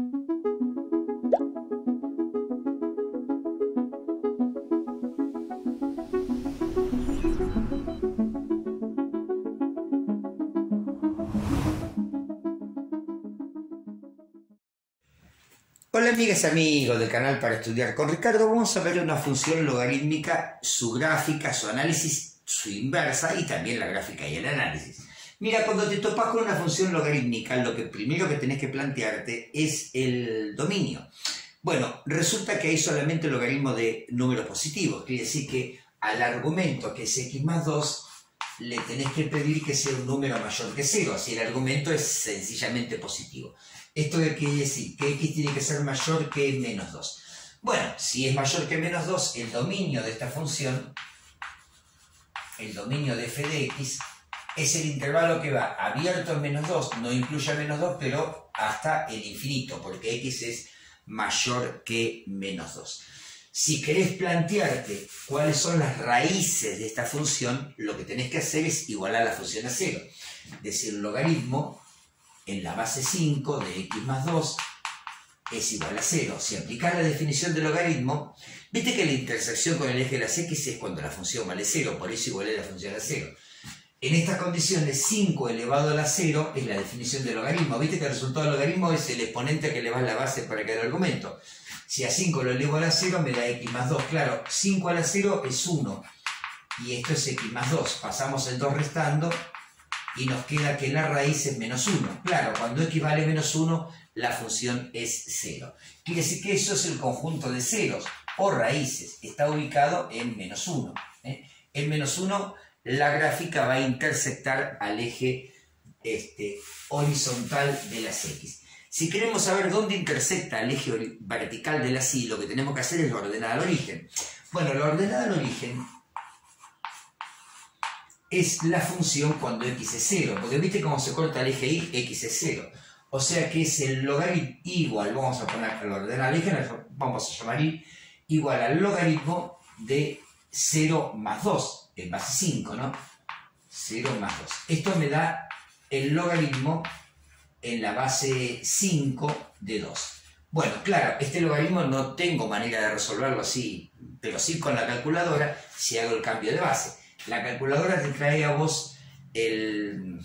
Hola amigas y amigos del canal para estudiar con Ricardo, vamos a ver una función logarítmica, su gráfica, su análisis, su inversa y también la gráfica y el análisis. Mira, cuando te topas con una función logarítmica, lo que primero que tenés que plantearte es el dominio. Bueno, resulta que hay solamente logaritmo de números positivos, quiere decir que al argumento que es x más 2 le tenés que pedir que sea un número mayor que 0, así el argumento es sencillamente positivo. ¿Esto quiere decir? Que x tiene que ser mayor que menos 2. Bueno, si es mayor que menos 2, el dominio de esta función, el dominio de f de x, es el intervalo que va abierto en menos 2, no incluye menos 2, pero hasta el infinito, porque x es mayor que menos 2. Si querés plantearte cuáles son las raíces de esta función, lo que tenés que hacer es igualar la función a cero. Es decir, logaritmo en la base 5 de x más 2 es igual a 0. Si aplicas la definición del logaritmo, viste que la intersección con el eje de las x es cuando la función vale 0, por eso igualé la función a 0. En estas condiciones, 5 elevado a la 0 es la definición del logaritmo. Viste que el resultado del logaritmo es el exponente que elevas la base para cada argumento. Si a 5 lo elevo a la 0, me da x más 2. Claro, 5 a la 0 es 1. Y esto es x más 2. Pasamos el 2 restando y nos queda que la raíz es menos 1. Claro, cuando x vale menos 1, la función es 0. Quiere decir que eso es el conjunto de ceros o raíces. Está ubicado en menos 1. ¿eh? En menos 1 la gráfica va a intersectar al eje este, horizontal de las x. Si queremos saber dónde intersecta el eje vertical de la y, lo que tenemos que hacer es la ordenada al origen. Bueno, la ordenada al origen es la función cuando x es 0, porque viste cómo se corta el eje y, x es 0. O sea que es el logaritmo igual, vamos a poner la ordenada al eje, vamos a llamar y, igual al logaritmo de 0 más 2, en base 5, ¿no? 0 más 2. Esto me da el logaritmo en la base 5 de 2. Bueno, claro, este logaritmo no tengo manera de resolverlo así, pero sí con la calculadora si hago el cambio de base. La calculadora te trae a vos el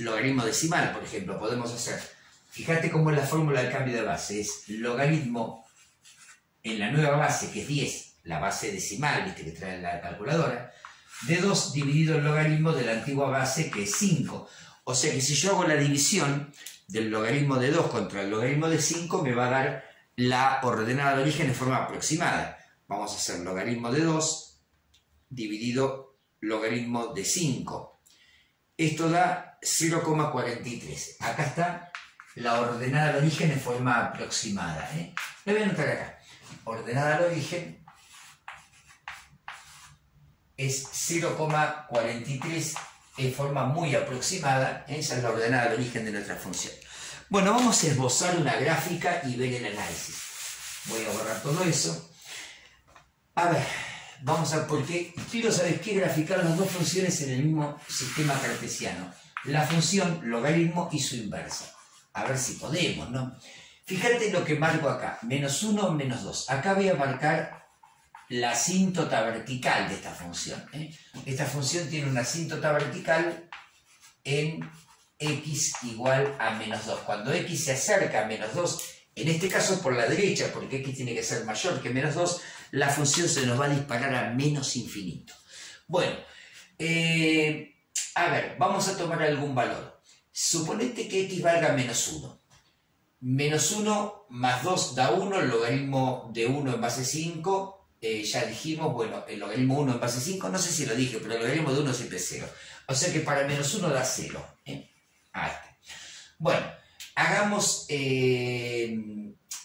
logaritmo decimal, por ejemplo. Podemos hacer, fíjate cómo es la fórmula del cambio de base. Es logaritmo en la nueva base, que es 10, la base decimal, viste que trae la calculadora, de 2 dividido el logaritmo de la antigua base, que es 5. O sea que si yo hago la división del logaritmo de 2 contra el logaritmo de 5, me va a dar la ordenada de origen en forma aproximada. Vamos a hacer logaritmo de 2 dividido logaritmo de 5. Esto da 0,43. Acá está la ordenada al origen en forma aproximada. ¿eh? Lo voy a anotar acá. Ordenada al origen es 0,43 en forma muy aproximada. ¿eh? Esa es la ordenada al origen de nuestra función. Bueno, vamos a esbozar una gráfica y ver el análisis. Voy a borrar todo eso. A ver, Vamos a, porque quiero saber qué graficar las dos funciones en el mismo sistema cartesiano. La función logaritmo y su inversa. A ver si podemos, ¿no? Fíjate lo que marco acá, menos 1, menos 2. Acá voy a marcar la asíntota vertical de esta función. ¿eh? Esta función tiene una asíntota vertical en x igual a menos 2. Cuando x se acerca a menos 2, en este caso por la derecha, porque x tiene que ser mayor que menos 2, la función se nos va a disparar a menos infinito. Bueno, eh, a ver, vamos a tomar algún valor. Suponete que x valga menos 1. Menos 1 más 2 da 1, el logaritmo de 1 en base 5, eh, ya dijimos, bueno, el logaritmo 1 en base 5, no sé si lo dije, pero el logaritmo de 1 siempre es 0. O sea que para menos 1 da 0. ¿eh? Ahí está. Bueno, hagamos,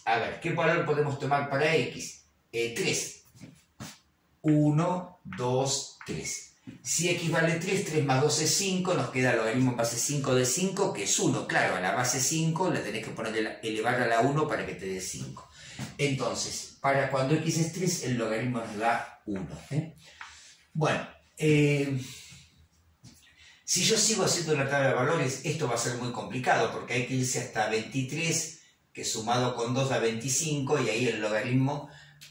a ver, ¿qué valor podemos tomar para x? 3. 1, 2, 3. Si x vale 3, 3 más 2 es 5, nos queda el logaritmo en base 5 de 5, que es 1. Claro, a la base 5 la tenés que poner elevar a la 1 para que te dé 5. Entonces, para cuando x es 3, el logaritmo nos da 1. ¿eh? Bueno, eh, si yo sigo haciendo la tabla de valores, esto va a ser muy complicado, porque hay que irse hasta 23 que sumado con 2 da 25 y ahí el logaritmo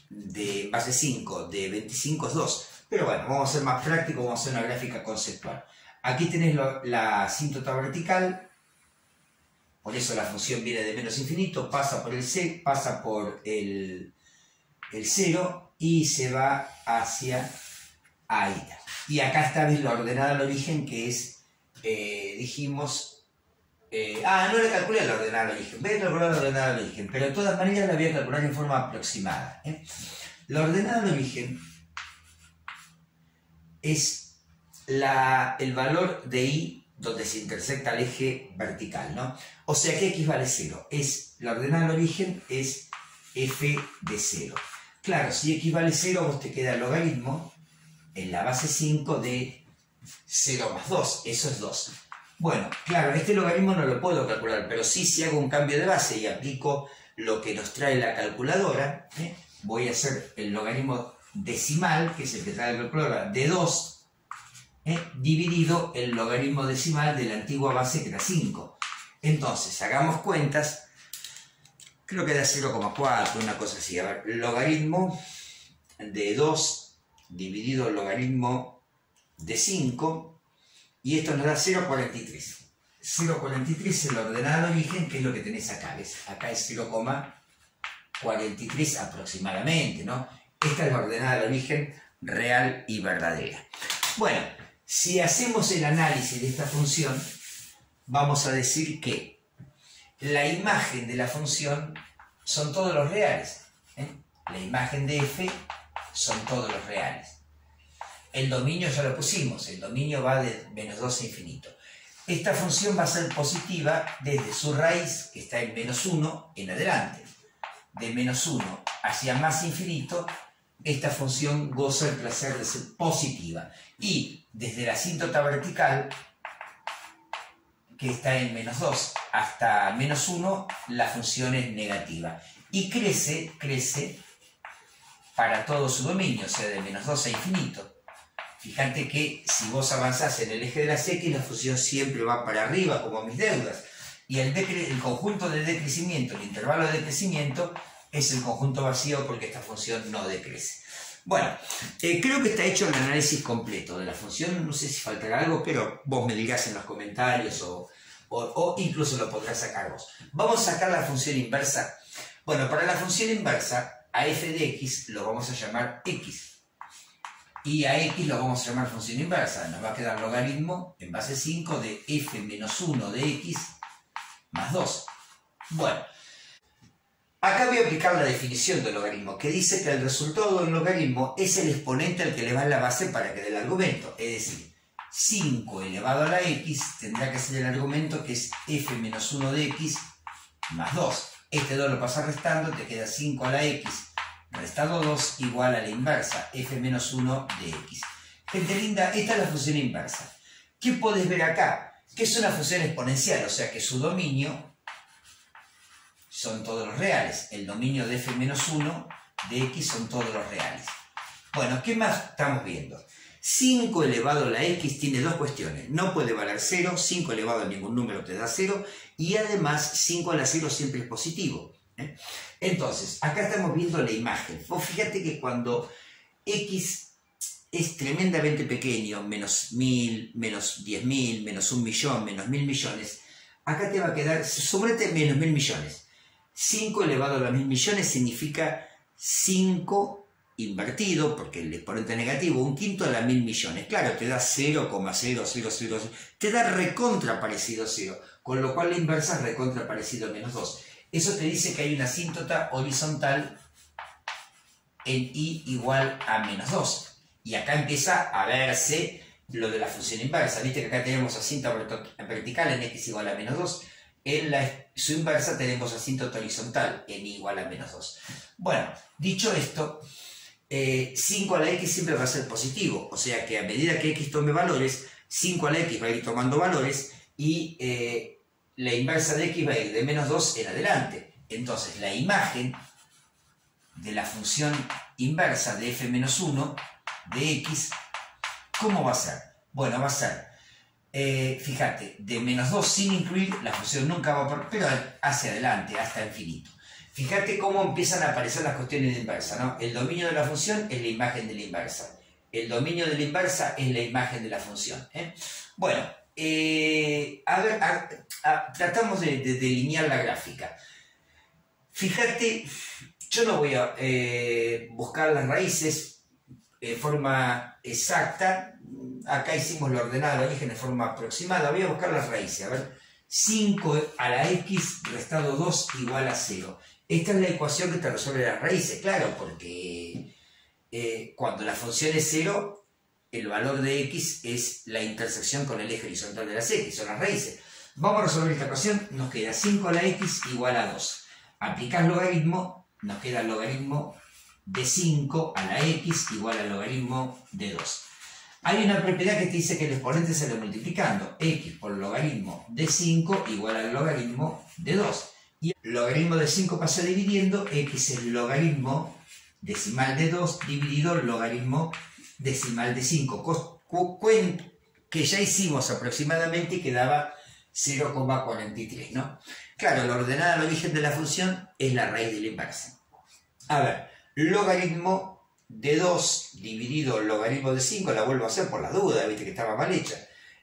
de base 5 de 25 es 2. Pero bueno, vamos a ser más prácticos, vamos a hacer una gráfica conceptual. Aquí tenés la asíntota vertical, por eso la función viene de menos infinito, pasa por el C, pasa por el, el 0 y se va hacia ahí. Y acá está la ordenada al origen que es, eh, dijimos, eh, ah, no le calculé la ordenada al origen, voy a calcular la ordenada al origen, pero de todas maneras la voy a calcular en forma aproximada. ¿eh? La ordenada al origen es la, el valor de i donde se intersecta el eje vertical, ¿no? O sea que x vale 0. Es, la ordenada al origen es f de 0. Claro, si x vale 0, vos te queda el logaritmo en la base 5 de 0 más 2. Eso es 2. Bueno, claro, este logaritmo no lo puedo calcular, pero sí si hago un cambio de base y aplico lo que nos trae la calculadora, ¿eh? voy a hacer el logaritmo decimal, que es el que trae la calculadora, de 2, dividido el logaritmo decimal de la antigua base que era 5. Entonces, hagamos cuentas, creo que da 0,4, una cosa así. A ver, logaritmo de 2 dividido el logaritmo de 5, y esto nos da 0,43. 0,43 es el ordenado de origen, que es lo que tenés acá, ¿ves? Acá es 0,43 aproximadamente, ¿no? Esta es la ordenada de origen real y verdadera. Bueno, si hacemos el análisis de esta función, vamos a decir que la imagen de la función son todos los reales. ¿eh? La imagen de f son todos los reales. El dominio ya lo pusimos, el dominio va de menos 2 a infinito. Esta función va a ser positiva desde su raíz, que está en menos 1, en adelante. De menos 1 hacia más infinito, esta función goza el placer de ser positiva. Y desde la asíntota vertical, que está en menos 2 hasta menos 1, la función es negativa. Y crece, crece para todo su dominio, o sea, de menos 2 a infinito. Fíjate que si vos avanzás en el eje de las X, la función siempre va para arriba, como mis deudas. Y el, el conjunto de decrecimiento, el intervalo de decrecimiento, es el conjunto vacío porque esta función no decrece. Bueno, eh, creo que está hecho el análisis completo de la función. No sé si faltará algo, pero vos me dirás en los comentarios o, o, incluso lo podrás sacar vos. Vamos a sacar la función inversa. Bueno, para la función inversa, a f de x lo vamos a llamar x. Y a x lo vamos a llamar función inversa. Nos va a quedar logaritmo en base 5 de f menos 1 de x más 2. Bueno, Acá voy a aplicar la definición del logaritmo, que dice que el resultado del logaritmo es el exponente al que le va la base para que dé el argumento. Es decir, 5 elevado a la x tendrá que ser el argumento que es f menos 1 de x más 2. Este 2 lo pasa restando, te queda 5 a la x restado 2 igual a la inversa, f menos 1 de x. Gente linda, esta es la función inversa. ¿Qué puedes ver acá? Que es una función exponencial, o sea que su dominio son todos los reales. El dominio de f-1 de x son todos los reales. Bueno, ¿qué más estamos viendo? 5 elevado a la x tiene dos cuestiones. No puede valer 0, 5 elevado a ningún número te da 0, y además 5 a la 0 siempre es positivo. ¿eh? Entonces, acá estamos viendo la imagen. Vos fíjate que cuando x es tremendamente pequeño, menos 1000, menos 10.000, menos un millón, menos mil millones, acá te va a quedar, sobre menos mil millones. 5 elevado a los mil millones significa 5 invertido, porque el exponente negativo, un quinto a la mil millones. Claro, te da 0,0000, te da recontra parecido 0, con lo cual la inversa es recontra parecido a menos 2. Eso te dice que hay una asíntota horizontal en i igual a menos 2. Y acá empieza a verse lo de la función inversa. Viste que acá tenemos asíntota vertical en x igual a menos 2 en la, su inversa tenemos asíntota horizontal, en igual a menos 2. Bueno, dicho esto, 5 eh, a la x siempre va a ser positivo, o sea que a medida que x tome valores, 5 a la x va a ir tomando valores y eh, la inversa de x va a ir de menos 2 en adelante. Entonces la imagen de la función inversa de f menos 1 de x, ¿cómo va a ser? Bueno, va a ser eh, fíjate, de menos 2 sin incluir, la función nunca va por, pero hacia adelante, hasta infinito. Fíjate cómo empiezan a aparecer las cuestiones de inversa, ¿no? El dominio de la función es la imagen de la inversa. El dominio de la inversa es la imagen de la función. ¿eh? Bueno, eh, a ver, tratamos de, delinear la gráfica. Fíjate, yo no voy a buscar las raíces de forma exacta. Acá hicimos la ordenada de origen de forma aproximada. Voy a buscar las raíces. A ver, 5 a la x restado 2 igual a 0. Esta es la ecuación que te resuelve las raíces, claro, porque eh, cuando la función es 0, el valor de x es la intersección con el eje horizontal de las x, son las raíces. Vamos a resolver esta ecuación, nos queda 5 a la x igual a 2. Aplicas logaritmo, nos queda el logaritmo de 5 a la x igual al logaritmo de 2. Hay una propiedad que te dice que el exponente se lo multiplicando. x por logaritmo de 5 igual al logaritmo de 2. Y el logaritmo de 5 pasa dividiendo, x es logaritmo decimal de 2 dividido logaritmo decimal de 5, que ya hicimos aproximadamente y quedaba 0,43, ¿no? Claro, la ordenada al origen de la función es la raíz de la inversa. A ver, logaritmo de 2 dividido logaritmo de 5, la vuelvo a hacer por la duda, viste que estaba mal hecha,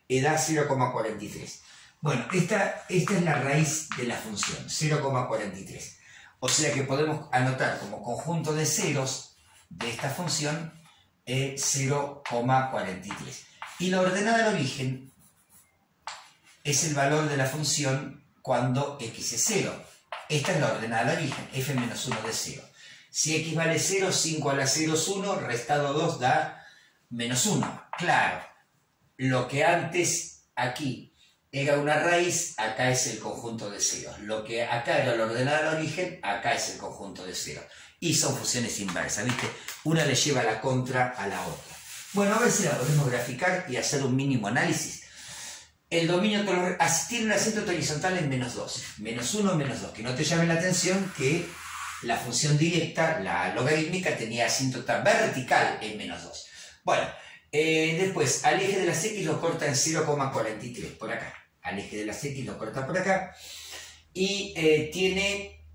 y da 0,43. Bueno, esta, esta es la raíz de la función, 0,43. O sea que podemos anotar como conjunto de ceros de esta función 0,43. Y la ordenada al origen es el valor de la función cuando x es 0. Esta es la ordenada al origen, f menos 1 de 0. Si x vale 0, 5 a la 0 es 1, restado 2 da menos 1. Claro, lo que antes aquí era una raíz, acá es el conjunto de ceros. Lo que acá era la ordenada al origen, acá es el conjunto de ceros y son funciones inversas, ¿viste? Una le lleva la contra a la otra. Bueno, a ver si la podemos graficar y hacer un mínimo análisis. El dominio tiene un acento horizontal en menos 2, menos 1, menos 2. Que no te llame la atención que la función directa, la logarítmica, tenía asíntota vertical en menos 2. Bueno, eh, después, al eje de las x lo corta en 0,43, por acá. Al eje de las x lo corta por acá. Y eh, tiene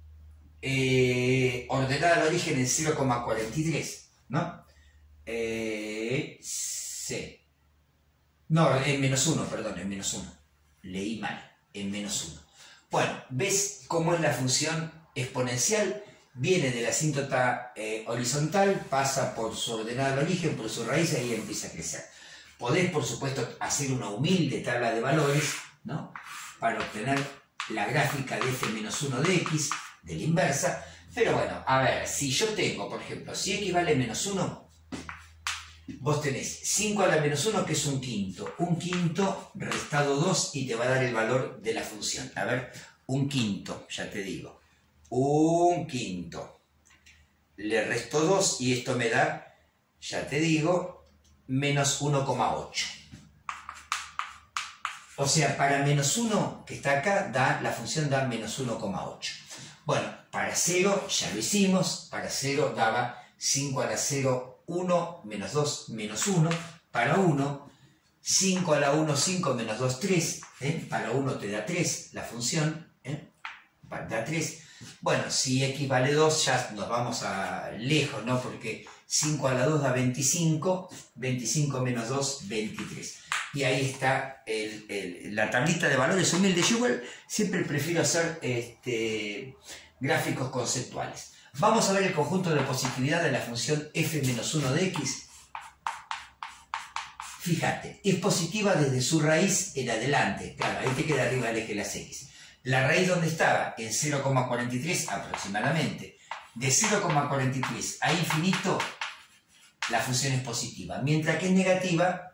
eh, ordenada al origen en 0,43, ¿no? Sí. No, en menos 1, perdón, en menos 1. Leí mal, en menos 1. Bueno, ¿ves cómo es la función exponencial? Viene de la asíntota eh, horizontal, pasa por su ordenada al origen, por su raíz y empieza a crecer. Podés, por supuesto, hacer una humilde tabla de valores, ¿no? Para obtener la gráfica de f menos 1 de x, de la inversa. Pero bueno, a ver, si yo tengo, por ejemplo, si x vale menos 1, vos tenés 5 a la menos 1, que es un quinto. Un quinto restado 2 y te va a dar el valor de la función. A ver, un quinto, ya te digo. Un quinto. Le resto 2 y esto me da, ya te digo, menos 1,8. O sea, para menos 1 que está acá, da, la función da menos 1,8. Bueno, para 0 ya lo hicimos, para 0 daba 5 a la 0, 1, menos 2, menos 1, para 1, 5 a la 1, 5, menos 2, 3, ¿eh? para 1 te da 3 la función, ¿eh? da 3. Bueno, si x vale 2 ya nos vamos a lejos, ¿no? Porque 5 a la 2 da 25, 25 menos 2, 23. Y ahí está la tablita de valores humilde. Yo igual siempre prefiero hacer este, gráficos conceptuales. Vamos a ver el conjunto de positividad de la función f-1 de x. Fíjate, es positiva desde su raíz en adelante. Claro, ahí te queda arriba el eje de las x. La raíz donde estaba, en 0,43 aproximadamente. De 0,43 a infinito, la función es positiva. Mientras que es negativa,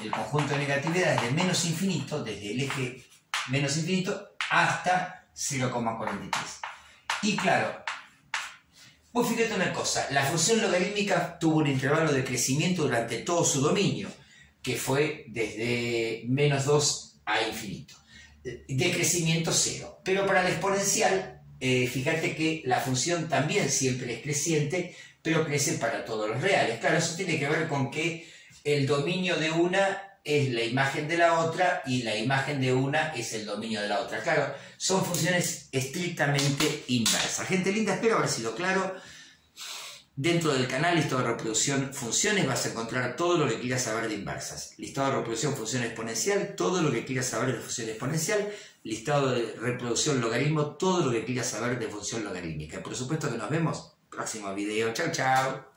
el conjunto de negatividad es de menos infinito, desde el eje menos infinito, hasta 0,43. Y claro, vos fíjate una cosa, la función logarítmica tuvo un intervalo de crecimiento durante todo su dominio, que fue desde menos 2 a infinito, de crecimiento cero. Pero para la exponencial, eh, fíjate que la función también siempre es creciente, pero crece para todos los reales. Claro, eso tiene que ver con que el dominio de una es la imagen de la otra y la imagen de una es el dominio de la otra. Claro, son funciones estrictamente inversas. Gente linda, espero haber sido claro. Dentro del canal listado de reproducción funciones vas a encontrar todo lo que quieras saber de inversas. Listado de reproducción función exponencial, todo lo que quieras saber de función exponencial. Listado de reproducción logaritmo, todo lo que quieras saber de función logarítmica. Por supuesto que nos vemos próximo video. Chao, chao.